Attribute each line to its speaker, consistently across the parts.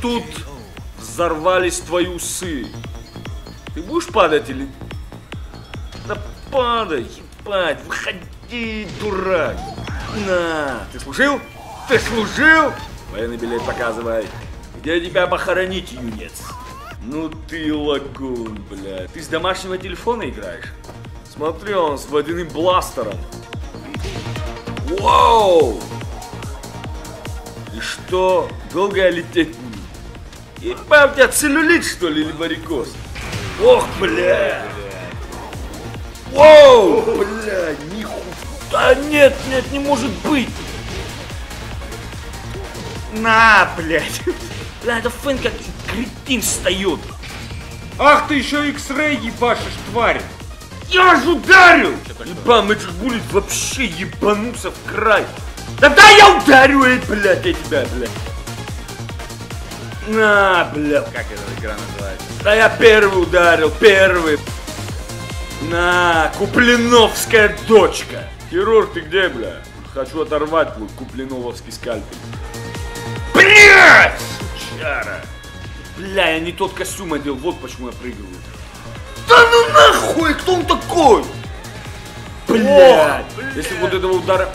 Speaker 1: тут взорвались твои усы. Ты будешь падать или... Да падай, ебать, выходи, дурак. На, ты служил? Ты служил? Военный билет показывай. Где тебя похоронить, юнец? Ну ты лагун, блядь. Ты с домашнего телефона играешь? Смотри, он с водяным бластером. Вау! И что, долго я лететь буду? Ебать, у тебя целлюлит, что ли, или варикоз? Ох, бля! Воу, бля, нихуя. Да нет, нет, не может быть. На, блядь. Бля, это Фэн как кретин встает.
Speaker 2: Ах ты еще X-Ray ебашишь, тварь!
Speaker 1: Я ж ударил! Ебан, этих будет вообще ебануться в край. Да дай я ударю, эй, блядь, я тебя, блядь. На, блядь.
Speaker 3: Как эта игра называется?
Speaker 1: Да я первый ударил, первый. На, Куплиновская дочка. Хирург, ты где, бля? Хочу оторвать твой куплиновский скальпель. Блядь, сучара. Бля, я не тот костюм одел, вот почему я прыгаю. Да ну нахуй, кто он такой? Блядь, если вот этого удара...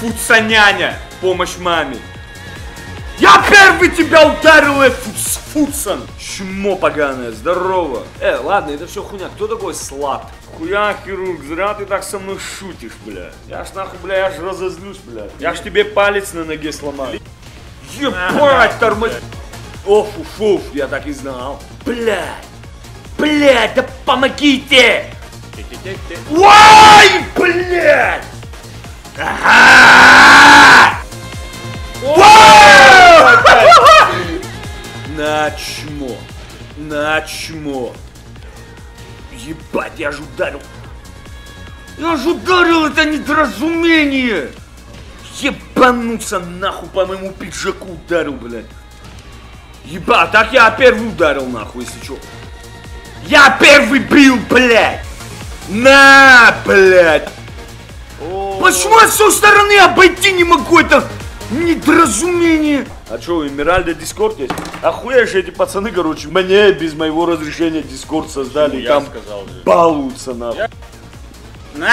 Speaker 1: Фуцаняня, помощь маме. Я первый тебя ударил, э, Фуц, Фуцан! Чмо поганое, здорово! Э, ладно, это все хуйня, кто такой слаб? Хуя, хирург, зря ты так со мной шутишь, бля. Я ж нахуй, бля, я ж разозлюсь, бля. Я ж тебе палец на ноге сломаю. Ебать, тормоз... Оф, уф, уф, я так и знал. Блядь! Блядь, да помогите! Ой, блядь! Я ж ударил! Я ж ударил это недоразумение! Ебануться нахуй по моему пиджаку ударил, блядь! Ебать, так я первый ударил нахуй, если чё. Я первый бил, блядь! На, блядь! Почему я с той стороны обойти не могу? Это недоразумение. А что, у Эмиральда Дискорд есть? Охуя же эти пацаны, короче, мне без моего разрешения Дискорд создали.
Speaker 3: Я
Speaker 1: там
Speaker 3: сказал
Speaker 1: балуются нахуй. На!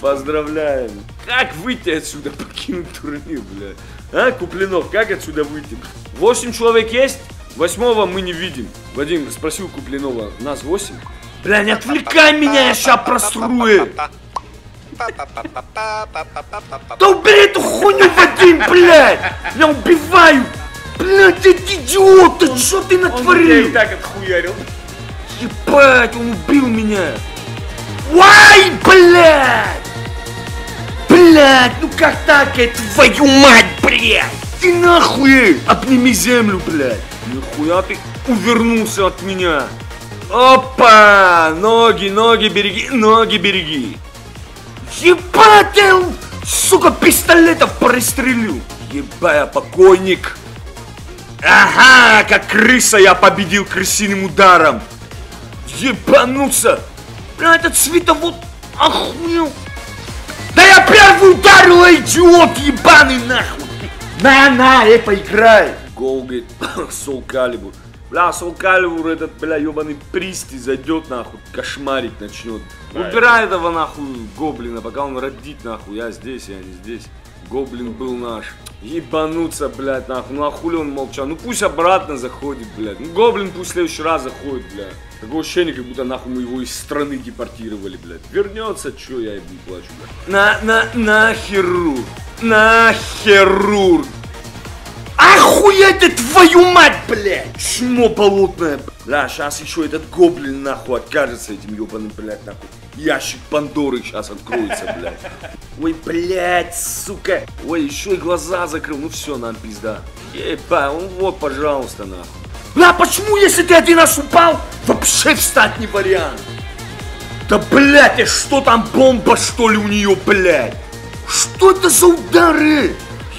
Speaker 1: Поздравляем. Как выйти отсюда, покинуть турнир, бля? А, Куплинов, как отсюда выйти? Восемь человек есть? Восьмого мы не видим. Вадим спросил Куплинова, нас восемь? Бля, не отвлекай меня, я ща просрую. Да убери эту хуйню, Вадим, блядь! Я убиваю! Блядь, эти идиот, ты что ты натворил?
Speaker 3: так отхуярил.
Speaker 1: Ебать, он убил меня! Вай, блядь! Блядь, ну как так, э, твою мать, блядь! Ты нахуй! Обними землю, блядь! Нихуя ты увернулся от меня! Опа! Ноги, ноги береги, ноги береги! Ебать, я, сука, пистолетов пристрелю! Ебать, я покойник! Ага, как крыса я победил крысиным ударом! Ебануться! Бля, этот световод охуел! Да я первый ударил, идиот ебаный нахуй! На, на, э, поиграй! Гол, говорит, Сол Калибур. Бля, Сол Калибур, этот, бля, ебаный присти зайдет, нахуй, кошмарить начнет. Убирай этого, нахуй, гоблина, пока он родит, нахуй, я здесь, я не здесь. Гоблин был наш. Ебануться, блядь, нахуй. Ну а хули он молчал? Ну пусть обратно заходит, блядь. Ну гоблин пусть в следующий раз заходит, блядь. Такое ощущение, как будто нахуй мы его из страны депортировали, блядь. Вернется, чё я ему плачу, блядь. На, на, на хирург. На хирург. Охуеть ты, твою мать, блядь! Чмо болотное, бля, сейчас еще этот гоблин нахуй откажется этим ебаным, блядь, нахуй. Ящик Пандоры сейчас откроется, блядь. Ой, блядь, сука. Ой, еще и глаза закрыл. Ну все, нам пизда. Еба, ну вот, пожалуйста, нахуй. Бля, почему, если ты один раз упал, вообще встать не вариант? Да, блядь, а что там, бомба, что ли, у нее, блядь? Что это за удары?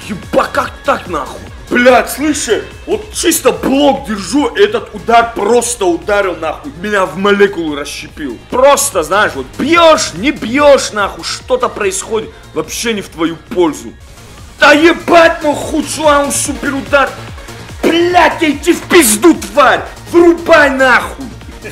Speaker 1: Еба, как так, нахуй? Блядь, слышишь? Вот чисто блок держу, этот удар просто ударил, нахуй. Меня в молекулу расщепил. Просто, знаешь, вот бьешь, не бьешь, нахуй, что-то происходит вообще не в твою пользу. Да ебать мой худший супер удар! Блять, иди в пизду, тварь! Вырубай нахуй!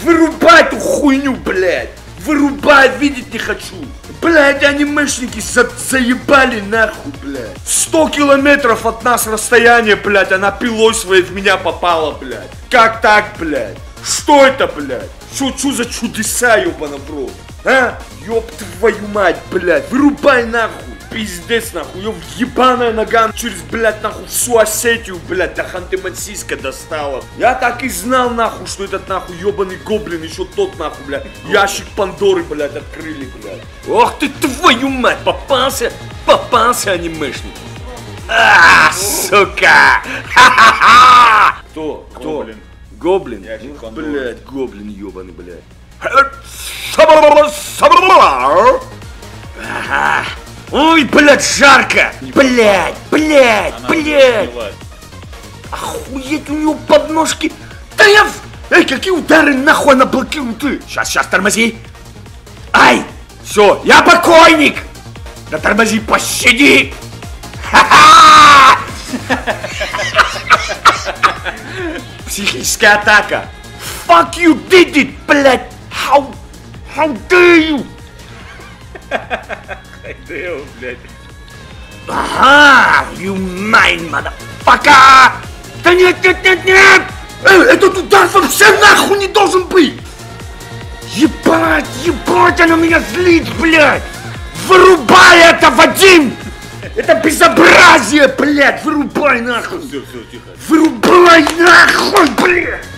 Speaker 1: Вырубай эту хуйню, блядь! Вырубай, видеть не хочу! Блядь, анимешники за заебали нахуй, блядь! Сто километров от нас расстояние, блядь, она пилой своей в меня попала, блядь! Как так, блядь? Что это, блядь? Что, что за чудеса, ебаный в рот? А? Ёб твою мать, блядь! Вырубай нахуй! Пиздец, нахуй, ёб ебаная нога через, блядь, нахуй, всю Осетию, блядь, до Ханты-Мансийска достала. Я так и знал, нахуй, что этот, нахуй, ебаный гоблин, еще тот, нахуй, блядь, ящик Пандоры, блядь, открыли, блядь. Ох ты, твою мать, попался, попался анимешник. А, сука! Ха-ха-ха! Кто? Кто?
Speaker 3: Гоблин.
Speaker 1: Гоблин? Ух, блядь, гоблин ебаный, блядь. Ой, блядь, жарко! Блядь, блядь,
Speaker 3: Она
Speaker 1: блядь! Охуеть, у него подножки! Да я... Эй, какие удары нахуй она блокирует? Сейчас, сейчас, тормози! Ай! Все, я покойник! Да тормози, пощади! Ха-ха! Психическая атака! Fuck you did it, блядь! How... How dare you!
Speaker 3: Его, блядь.
Speaker 1: Ага, you mine, motherfucker! Да нет, нет, нет, нет! Эй, этот удар вообще нахуй не должен быть! Ебать, ебать, она меня злит, блядь! Вырубай это, Вадим! Это безобразие, блядь! Вырубай нахуй!
Speaker 3: Все, все, тихо.
Speaker 1: Вырубай нахуй, блядь!